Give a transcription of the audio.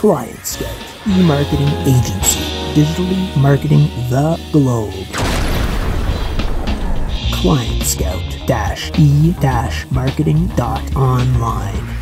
Client Scout, e-marketing agency, digitally marketing the globe. Client Scout-e-marketing.online